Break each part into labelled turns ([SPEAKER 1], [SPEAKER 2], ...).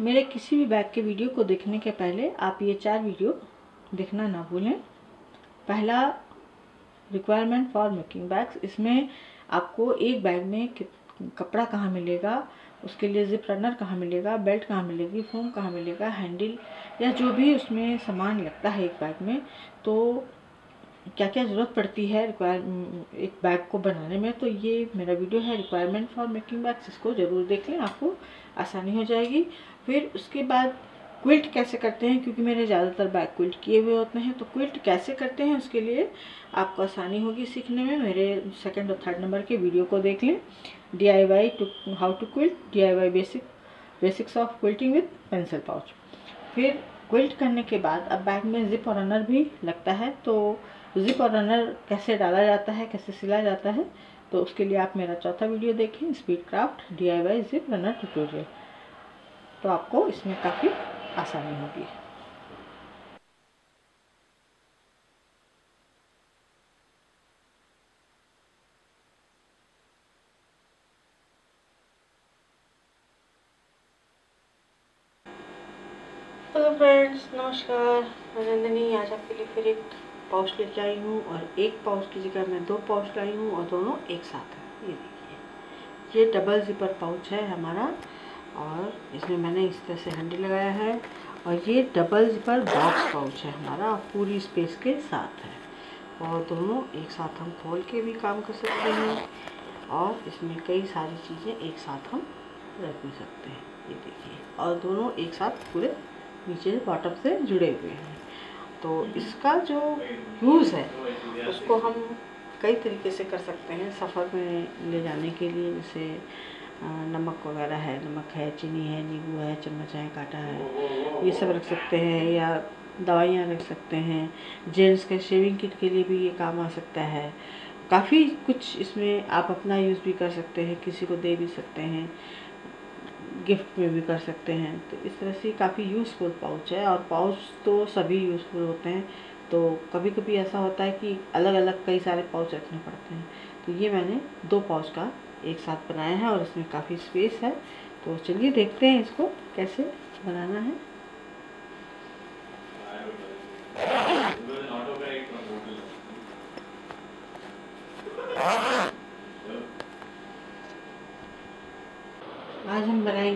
[SPEAKER 1] मेरे किसी भी बैग के वीडियो को देखने के पहले आप ये चार वीडियो देखना ना भूलें। पहला रिक्वायरमेंट फॉर मेकिंग बैग्स इसमें आपको एक बैग में कपड़ा कहाँ मिलेगा, उसके लिए जिप रनर कहाँ मिलेगा बेल्ट कहाँ मिलेगी फोम कहाँ मिलेगा हैंडल या जो भी उसमें सामान लगता है एक बैग में तो क्या क्या ज़रूरत पड़ती है रिक्वायर एक बैग को बनाने में तो ये मेरा वीडियो है रिक्वायरमेंट फॉर मेकिंग बैग्स इसको ज़रूर देख लें, आपको आसानी हो जाएगी। फिर उसके बाद क्विल्ट कैसे करते हैं, क्योंकि मेरे ज़्यादातर बैग क्विल्ट किए हुए होते हैं तो क्विल्ट कैसे करते हैं, उसके लिए आपको आसानी होगी सीखने में। मेरे सेकंड और थर्ड नंबर के वीडियो को देख लें। D I Y two how to quilt D I Y basic basics of quilting with pencil pouch फिर क्विल्ट करने के बाद, अब बैग में जिप और रनर भी लगता है तो जिप और रनर कैसे डाला जाता है, कैसे सिला जाता है तो उसके लिए आप मेरा चौथा वीडियो देखें speed craft D I Y zip runner tutorial तो आपको इसमें काफ़ी आसानी होगी। हेलो फ्रेंड्स, नमस्कार, मैं नंदिनी, आज आपके लिए फिर एक पाउच लेके आई हूँ और एक पाउच की जगह मैं दो पाउच लाई हूँ और दोनों एक साथ हैं। ये देखिए। ये डबल जिपर पाउच है हमारा और इसमें मैंने इस तरह से हंडी लगाया है और ये डबल जिपर बॉक्स पाउच है हमारा पूरी स्पेस के साथ है। और दोनों एक साथ हम खोल के भी काम कर सकते हैं और इसमें कई सारी चीज़ें एक साथ हम रख भी सकते हैं। ये देखिए। और दोनों एक साथ पूरे नीचे बॉटम से जुड़े हुए हैं। तो इसका जो यूज़ है, उसको हम कई तरीके से कर सकते हैं सफ़र में ले जाने के लिए। जैसे नमक वगैरह है, नमक है, चीनी है, नींबू है, चम्मच है, काटा है, ये सब रख सकते हैं या दवाइयाँ रख सकते हैं। जेंट्स के शेविंग किट के लिए भी ये काम आ सकता है। काफ़ी कुछ इसमें आप अपना यूज़ भी कर सकते हैं, किसी को दे भी सकते हैं। गिफ्ट में भी कर सकते हैं। तो इस तरह से काफ़ी यूज़फुल पाउच है और पाउच तो सभी यूज़फुल होते हैं। तो कभी कभी ऐसा होता है कि अलग अलग कई सारे पाउच रखने पड़ते हैं। तो ये मैंने दो पाउच का एक साथ बनाया है और इसमें काफ़ी स्पेस है। तो चलिए देखते हैं इसको कैसे बनाना है।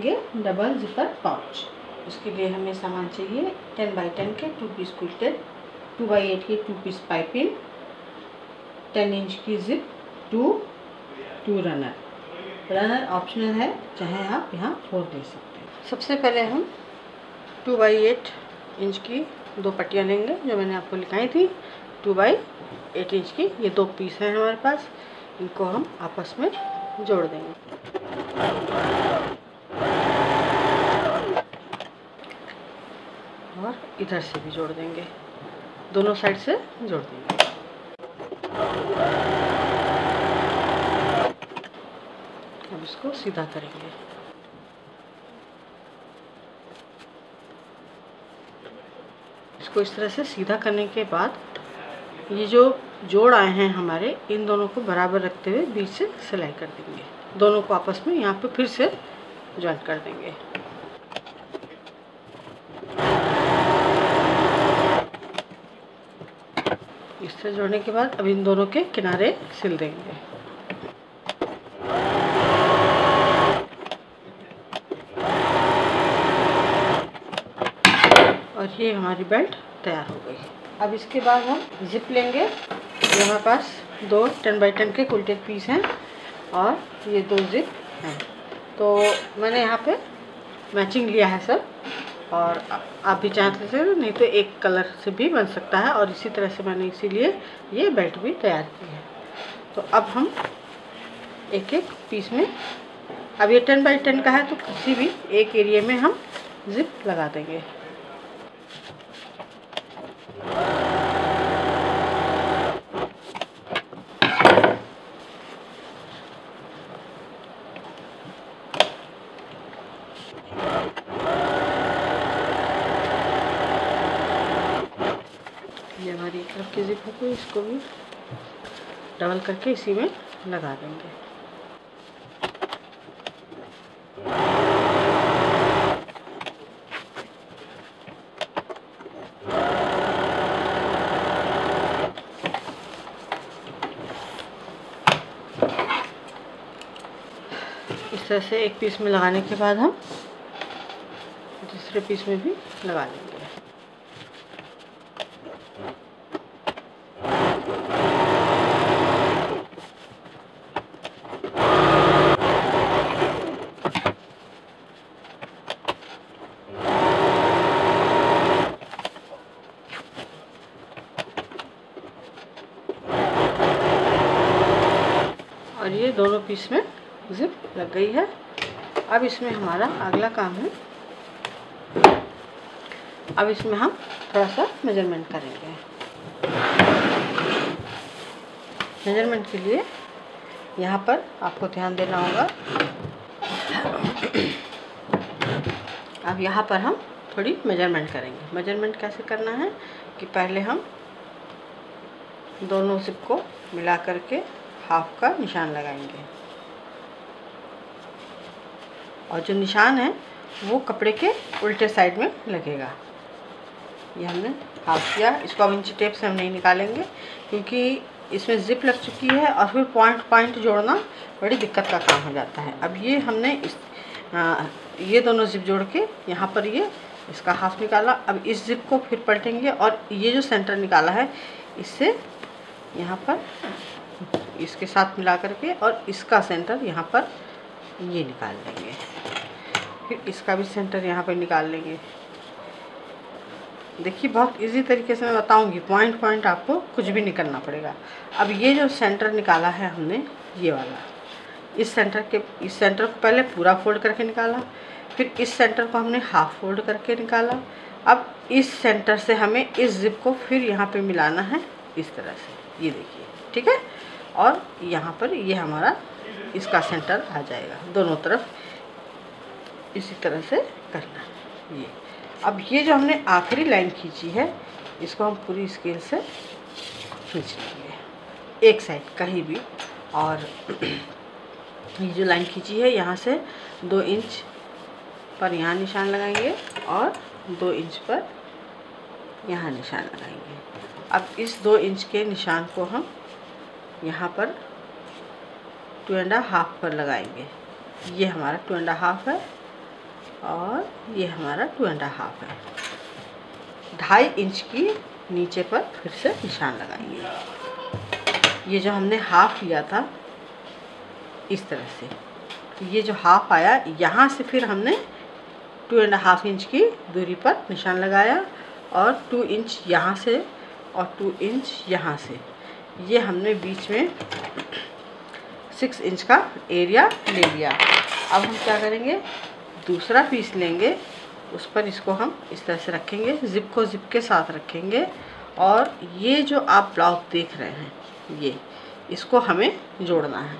[SPEAKER 1] बनाएँगे डबल जिपर पाउच। उसके लिए हमें सामान चाहिए टेन बाई टेन के two piece quilted two by eight के two piece piping ten inch की zip two two runner. Runner optional है चाहे आप यहाँ फोर दे सकते हैं। सबसे पहले हम टू बाई एट इंच की दो पट्टियाँ लेंगे जो मैंने आपको लिखाई थी। टू बाई एट इंच की ये दो पीस हैं हमारे पास इनको हम आपस में जोड़ देंगे। और इधर से भी जोड़ देंगे। दोनों साइड से जोड़ देंगे। अब इसको सीधा करेंगे। इसको इस तरह से सीधा करने के बाद ये जो जोड़ आए हैं हमारे, इन दोनों को बराबर रखते हुए बीच से सिलाई कर देंगे। दोनों को आपस में यहाँ पे फिर से ज्वाइन कर देंगे। तरह जोड़ने के बाद अब इन दोनों के किनारे सिल देंगे। और ये हमारी बेल्ट तैयार हो गई अब इसके बाद हम जिप लेंगे। हमारे पास दो टेन बाई टेन के कुल्टेड पीस हैं और ये दो जिप हैं। तो मैंने यहाँ पे मैचिंग लिया है सर और आप भी चाहते थे नहीं तो एक कलर से भी बन सकता है और इसी तरह से मैंने इसीलिए ये बेल्ट भी तैयार की है। तो अब हम एक एक पीस में, अब ये टेन बाई टेन का है तो किसी भी एक एरिया में हम जिप लगा देंगे। देखो तो इसको भी। डबल करके इसी में लगा देंगे। इस तरह से एक पीस में लगाने के बाद हम दूसरे पीस में भी लगा लेंगे और ये दोनों पीस में जिप लग गई है। अब इसमें हमारा अगला काम है। अब इसमें हम थोड़ा सा मेज़रमेंट करेंगे। मेज़रमेंट के लिए यहाँ पर आपको ध्यान देना होगा। अब यहाँ पर हम थोड़ी मेज़रमेंट करेंगे। मेज़रमेंट कैसे करना है कि पहले हम दोनों सिप को मिला करके हाफ़ का निशान लगाएँगे। और जो निशान है वो कपड़े के उल्टे साइड में लगेगा। ये हमने हाफ़ किया। इसको अब इंची टेप से हम नहीं निकालेंगे क्योंकि इसमें जिप लग चुकी है और फिर पॉइंट पॉइंट जोड़ना बड़ी दिक्कत का काम हो जाता है। अब ये हमने इस आ, ये दोनों जिप जोड़ के यहाँ पर ये इसका हाफ़ निकाला। अब इस जिप को फिर पलटेंगे और ये जो सेंटर निकाला है इससे यहाँ पर इसके साथ मिला करके और इसका सेंटर यहाँ पर ये निकाल लेंगे फिर इसका भी सेंटर यहाँ पर निकाल लेंगे। देखिए, बहुत इजी तरीके से मैं बताऊँगी। पॉइंट पॉइंट आपको कुछ भी निकलना पड़ेगा। अब ये जो सेंटर निकाला है हमने, ये वाला। इस सेंटर के, इस सेंटर को पहले पूरा फोल्ड करके निकाला। फिर इस सेंटर को हमने हाफ़ फोल्ड करके निकाला। अब इस सेंटर से हमें इस जिप को फिर यहाँ पे मिलाना है, इस तरह से। ये देखिए, ठीक है? और यहाँ पर ये हमारा इसका सेंटर आ जाएगा। दोनों तरफ़ इसी तरह से करना ये। अब ये जो हमने आखिरी लाइन खींची है, इसको हम पूरी स्केल से खींच लेंगे। एक साइड कहीं भी। और ये जो लाइन खींची है, यहाँ से दो इंच पर यहाँ निशान लगाएँगे और दो इंच पर यहाँ निशान लगाएँगे। अब इस दो इंच के निशान को हम यहाँ पर टू एंड हाफ़ पर लगाएँगे। ये हमारा टू एंड हाफ़ है और ये हमारा टू एंड हाफ़ है। ढाई इंच की नीचे पर फिर से निशान लगाएँगे ये जो हमने हाफ़ लिया था इस तरह से। तो ये जो हाफ़ आया, यहाँ से फिर हमने टू एंड हाफ़ इंच की दूरी पर निशान लगाया और टू इंच यहाँ से और टू इंच यहाँ से। ये हमने बीच में सिक्स इंच का एरिया ले लिया। अब हम क्या करेंगे? दूसरा पीस लेंगे। उस पर इसको हम इस तरह से रखेंगे ज़िप को ज़िप के साथ रखेंगे। और ये जो आप ब्लाउज देख रहे हैं, ये, इसको हमें जोड़ना है।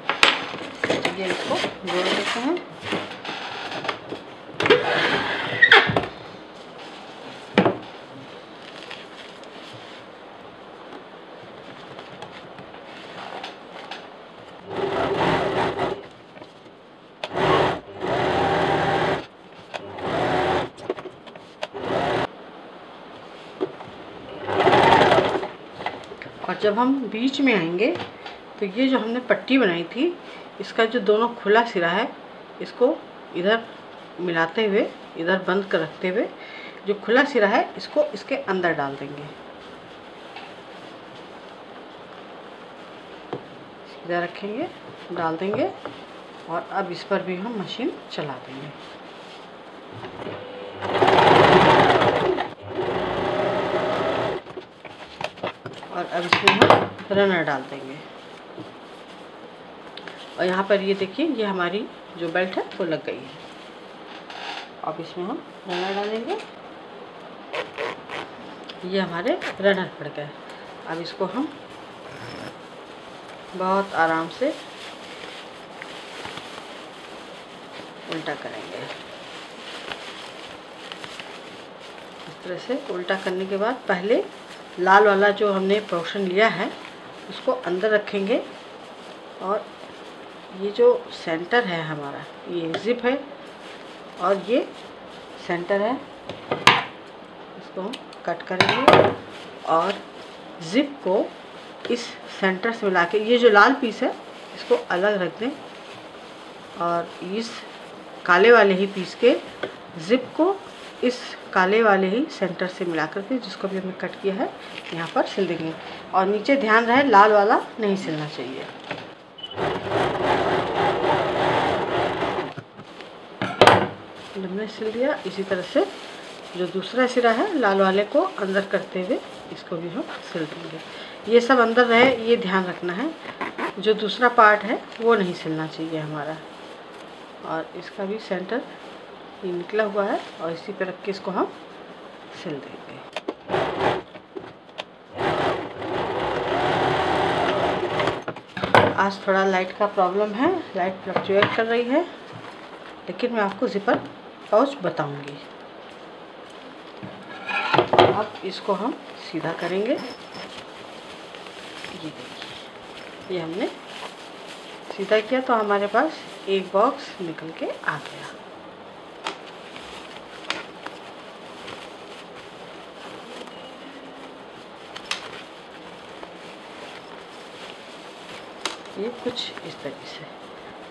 [SPEAKER 1] ये इसको जोड़ देते हैं। और जब हम बीच में आएँगे तो ये जो हमने पट्टी बनाई थी, इसका जो दोनों खुला सिरा है, इसको इधर मिलाते हुए, इधर बंद कर रखते हुए, जो खुला सिरा है, इसको इसके अंदर डाल देंगे। इधर रखेंगे, डाल देंगे, और अब इस पर भी हम मशीन चला देंगे और अब इसमें हम रनर डाल देंगे। और यहाँ पर ये देखिए, ये हमारी जो बेल्ट है, वो लग गई है। अब इसमें हम रनर डालेंगे। ये हमारे रनर पड़ गए। अब इसको हम बहुत आराम से उल्टा करेंगे। इस तरह से उल्टा करने के बाद पहले लाल वाला जो हमने पोर्शन लिया है, उसको अंदर रखेंगे और ये जो सेंटर है हमारा, ये ज़िप है और ये सेंटर है, इसको हम कट करेंगे और ज़िप को इस सेंटर से मिला के, ये जो लाल पीस है, इसको अलग रख दें और इस काले वाले ही पीस के ज़िप को इस काले वाले ही सेंटर से मिला करके जिसको भी हमने कट किया है, यहाँ पर सिल देंगे। और नीचे ध्यान रहे, लाल वाला नहीं सिलना चाहिए। हमने सिल दिया। इसी तरह से जो दूसरा सिरा है, लाल वाले को अंदर करते हुए इसको भी हम सिल देंगे। ये सब अंदर रहे, ये ध्यान रखना है। जो दूसरा पार्ट है, वो नहीं सिलना चाहिए हमारा। और इसका भी सेंटर ये निकला हुआ है और इसी पे रख के इसको हम सिल देंगे। आज थोड़ा लाइट का प्रॉब्लम है, लाइट फ्लक्चुएट कर रही है, लेकिन मैं आपको ज़िपर पाउच बताऊँगी। अब इसको हम सीधा करेंगे। ये देखिए, ये हमने सीधा किया तो हमारे पास एक बॉक्स निकल के आ गया। ये कुछ इस तरीके से।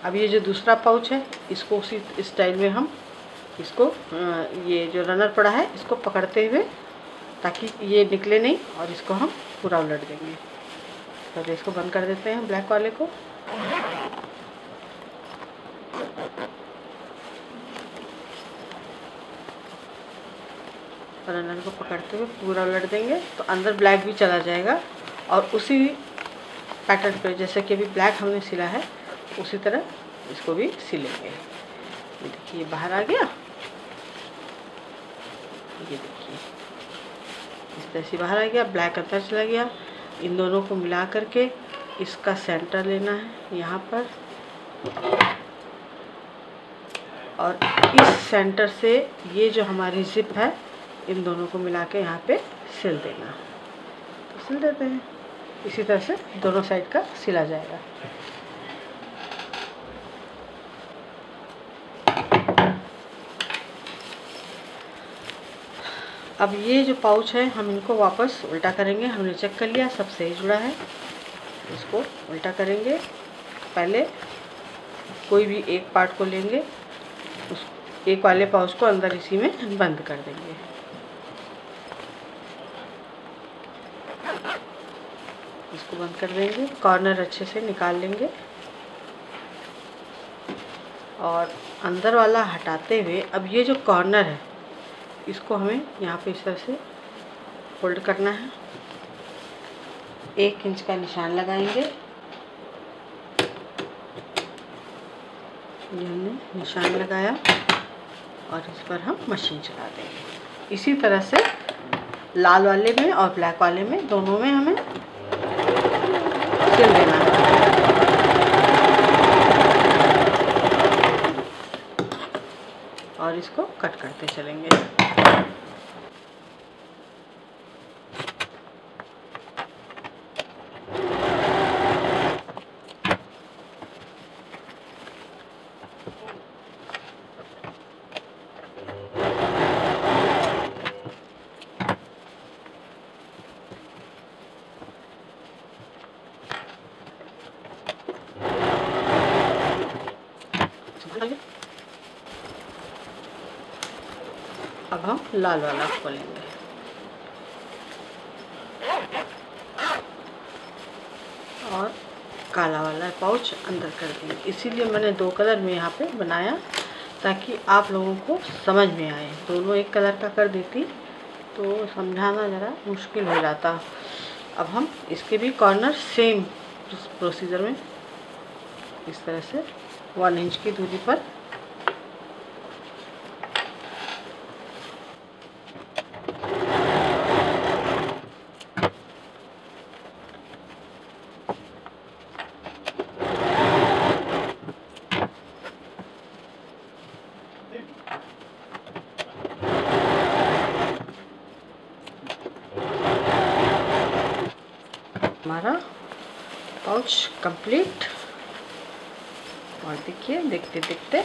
[SPEAKER 1] अब ये जो दूसरा पाउच है, इसको उसी स्टाइल में हम इसको ये जो रनर पड़ा है, इसको पकड़ते हुए ताकि ये निकले नहीं और इसको हम पूरा उलट देंगे। तो इसको बंद कर देते हैं ब्लैक वाले को। रनर को पकड़ते हुए पूरा उलट देंगे तो अंदर ब्लैक भी चला जाएगा और उसी पैटर्न पे, जैसे कि अभी ब्लैक हमने सिला है, उसी तरह इसको भी सिलेंगे। ये देखिए बाहर आ गया। ये देखिए, इस तरह से बाहर आ गया ब्लैक अंदर चला गया। इन दोनों को मिला करके इसका सेंटर लेना है, यहाँ पर। और इस सेंटर से ये जो हमारी जिप है, इन दोनों को मिला के यहाँ पे सिल देना। तो सिल देते हैं। इसी तरह से दोनों साइड का सिला जाएगा। अब ये जो पाउच है, हम इनको वापस उल्टा करेंगे। हमने चेक कर लिया, सब सही जुड़ा है। इसको उल्टा करेंगे। पहले कोई भी एक पार्ट को लेंगे, उस एक वाले पाउच को अंदर इसी में बंद कर देंगे। इसको बंद कर देंगे। कॉर्नर अच्छे से निकाल लेंगे। और अंदर वाला हटाते हुए, अब ये जो कॉर्नर है, इसको हमें यहाँ पे इस तरह से फोल्ड करना है। एक इंच का निशान लगाएँगे। ये हमने निशान लगाया और इस पर हम मशीन चला देंगे। इसी तरह से लाल वाले में और ब्लैक वाले में, दोनों में हमें सिल देना। और इसको कट करते चलेंगे। अब हम लाल वाला खोलेंगे और काला वाला पाउच अंदर कर देंगे। इसीलिए मैंने दो कलर में यहाँ पे बनाया, ताकि आप लोगों को समझ में आए। दोनों एक कलर का कर देती तो समझाना ज़रा मुश्किल हो जाता। अब हम इसके भी कॉर्नर सेम प्रोसीजर में इस तरह से वन इंच की दूरी पर हमारा पाउच कंप्लीट और देखिए, देखते देखते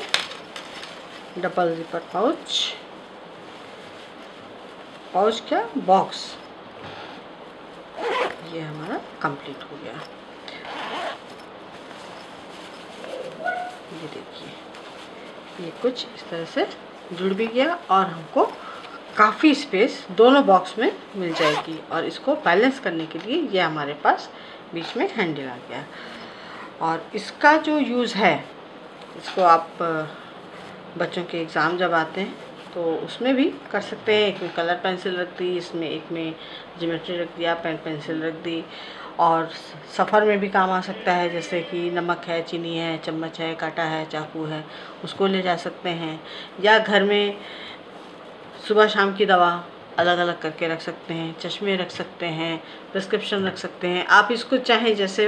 [SPEAKER 1] डबल जिपर पाउच पाउच क्या? बॉक्स ये हमारा कंप्लीट हो गया। ये देखिए, ये कुछ इस तरह से जुड़ भी गया और हमको काफ़ी स्पेस दोनों बॉक्स में मिल जाएगी और इसको बैलेंस करने के लिए ये हमारे पास बीच में हैंडल आ गया। और इसका जो यूज़ है, इसको आप बच्चों के एग्ज़ाम जब आते हैं तो उसमें भी कर सकते हैं। एक में कलर पेंसिल रख दी, इसमें एक में जोमेट्री रख दिया पेन पेंसिल रख दी और सफ़र में भी काम आ सकता है। जैसे कि नमक है, चीनी है, चम्मच है, काटा है, चाकू है, उसको ले जा सकते हैं। या घर में सुबह शाम की दवा अलग अलग करके रख सकते हैं, चश्मे रख सकते हैं प्रिस्क्रिप्शन रख सकते हैं। आप इसको चाहें जैसे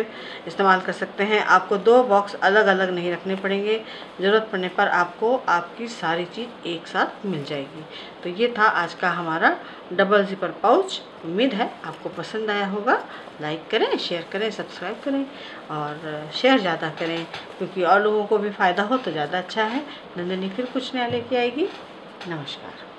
[SPEAKER 1] इस्तेमाल कर सकते हैं। आपको दो बॉक्स अलग अलग नहीं रखने पड़ेंगे। ज़रूरत पड़ने पर आपको आपकी सारी चीज़ एक साथ मिल जाएगी। तो ये था आज का हमारा डबल ज़िपर पाउच उम्मीद है आपको पसंद आया होगा। लाइक करें शेयर करें सब्सक्राइब करें और शेयर ज़्यादा करें। क्योंकि और लोगों को भी फ़ायदा हो तो ज़्यादा अच्छा है। नंदनी फिर कुछ नया लेके आएगी। नमस्कार।